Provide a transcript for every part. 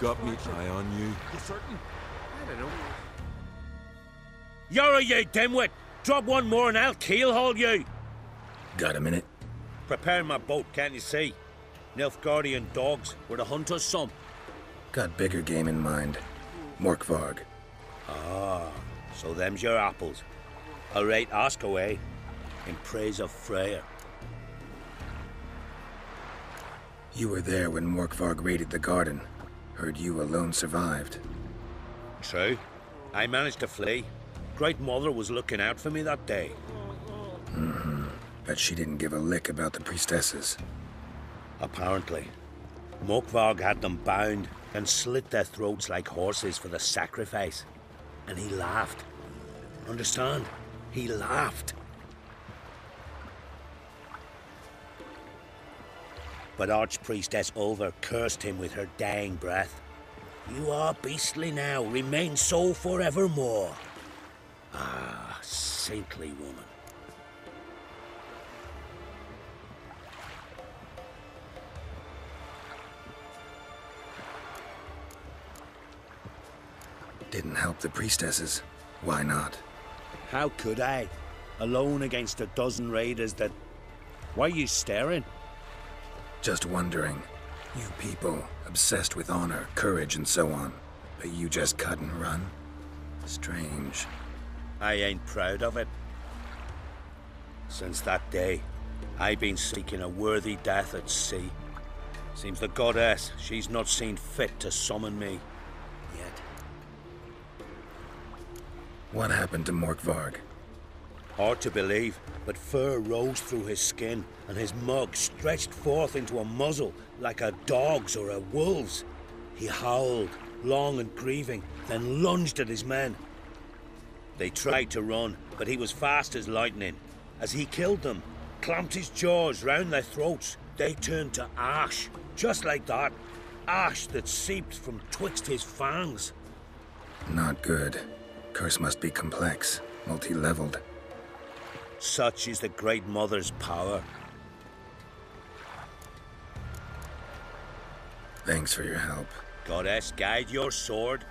got me eye on you. You certain? I don't know. You're a you dimwit! Drop one more and I'll keelhaul you! Got a minute? Preparing my boat, can't you see? Nilfgaardian dogs were the hunter's some. Got bigger game in mind. Morkvarg. Ah, so them's your apples. All right, ask away. In praise of Freya. You were there when Morkvarg raided the garden. Heard you alone survived. True. I managed to flee. Great Mother was looking out for me that day. Mm-hmm. But she didn't give a lick about the priestesses. Apparently. Morkvarg had them bound and slit their throats like horses for the sacrifice. And he laughed. Understand? He laughed. But Archpriestess Ulver cursed him with her dying breath. You are beastly now, remain so forevermore. Ah, saintly woman. Didn't help the priestesses. Why not? How could I? Alone against a dozen raiders that... Why are you staring? Just wondering. You people, obsessed with honor, courage, and so on. But you just cut and run? Strange. I ain't proud of it. Since that day, I've been seeking a worthy death at sea. Seems the goddess, she's not seen fit to summon me. Yet. What happened to Morkvarg? Hard to believe, but fur rose through his skin, and his mug stretched forth into a muzzle like a dog's or a wolf's. He howled, long and grieving, then lunged at his men. They tried to run, but he was fast as lightning. As he killed them, clamped his jaws round their throats, they turned to ash, just like that. Ash that seeped from twixt his fangs. Not good. Curse must be complex, multi-leveled. Such is the Great Mother's power. Thanks for your help. Goddess, guide your sword.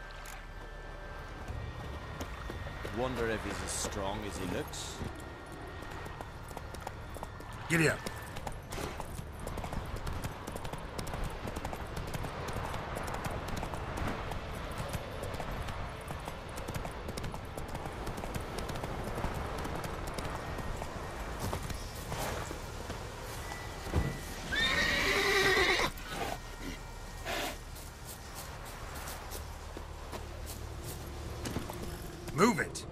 Wonder if he's as strong as he looks. Giddy up. Move it!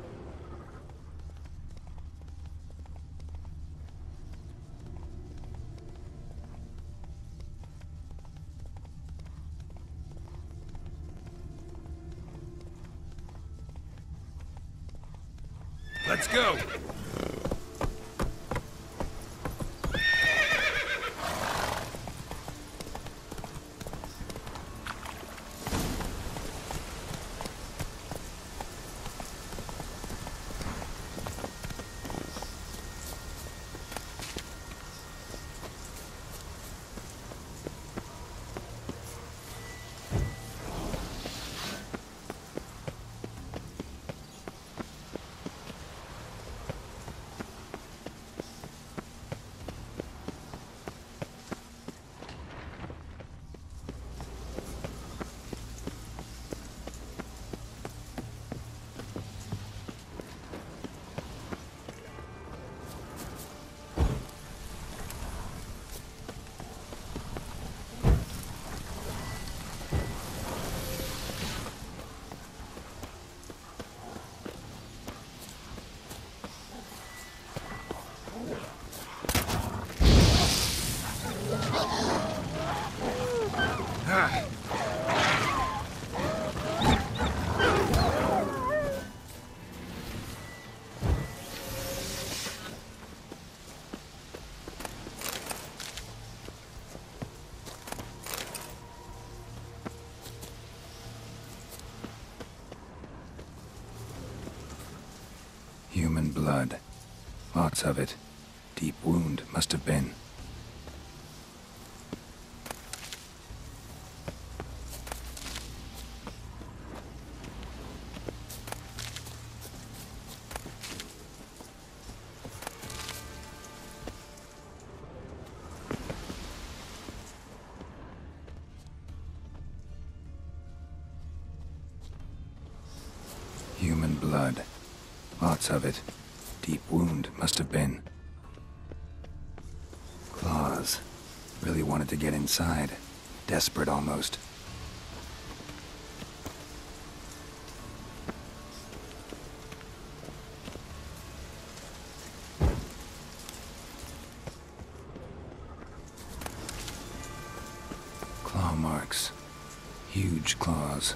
of it. Deep wound must have been. Human blood. Lots of it. Deep wound, must have been. Claws. Really wanted to get inside. Desperate almost. Claw marks. Huge claws.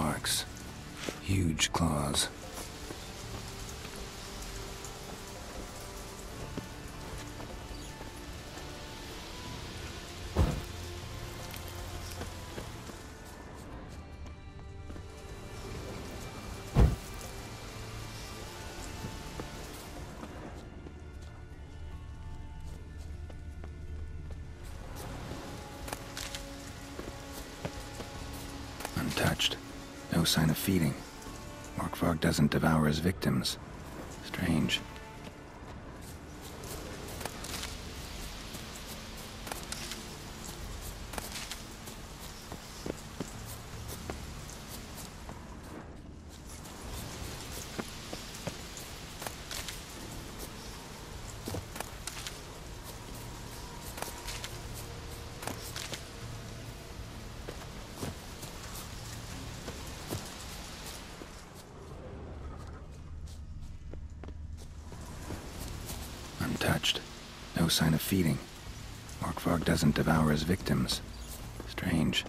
Marks. Huge claws. No sign of feeding. Morkvarg doesn't devour his victims. Strange. No sign of feeding. Morkvarg doesn't devour his victims. Strange.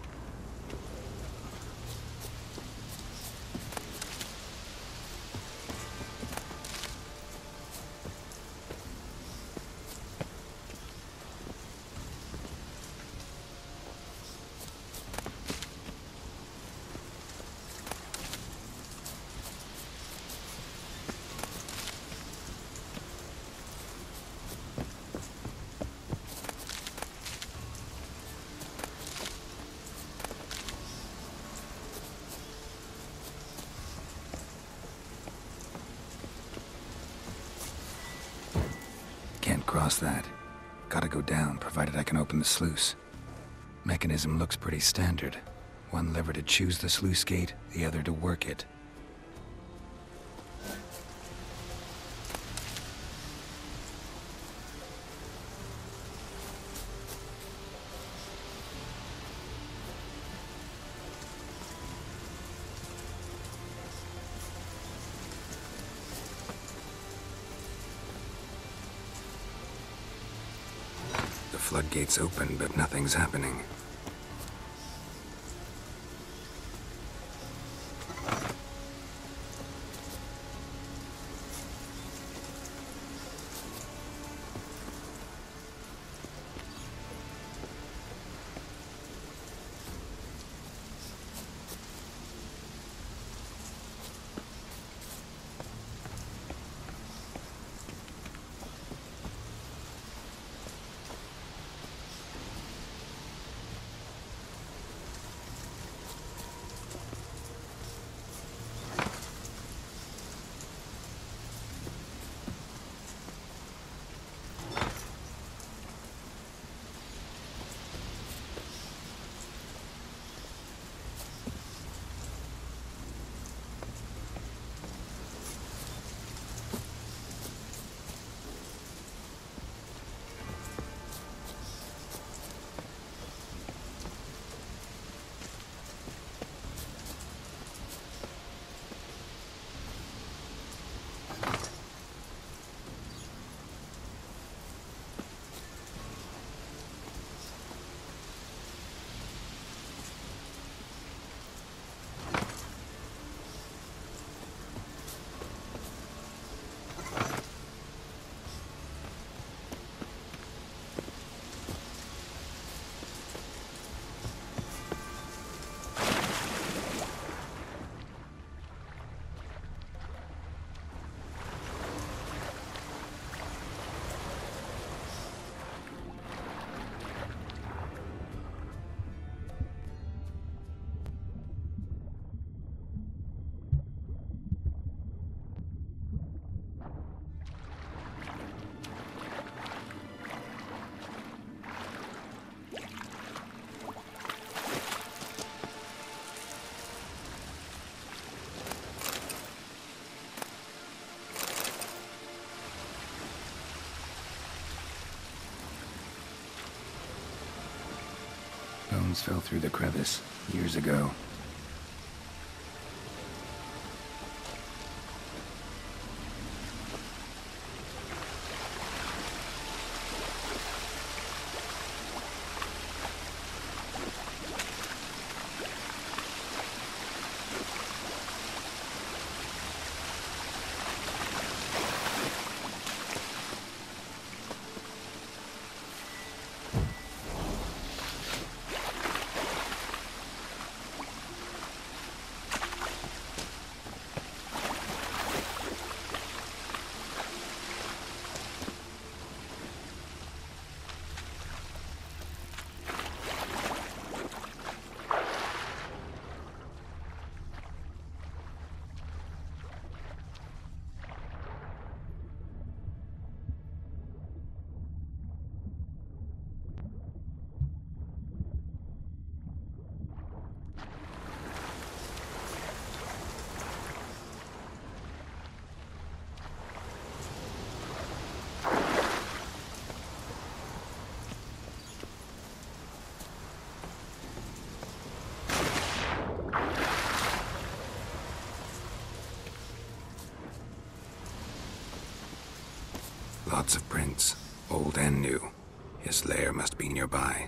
Can't that. Gotta go down, provided I can open the sluice. Mechanism looks pretty standard. One lever to choose the sluice gate, the other to work it. Floodgates open, but nothing's happening. Fell through the crevice years ago. Lots of prints, old and new. His lair must be nearby.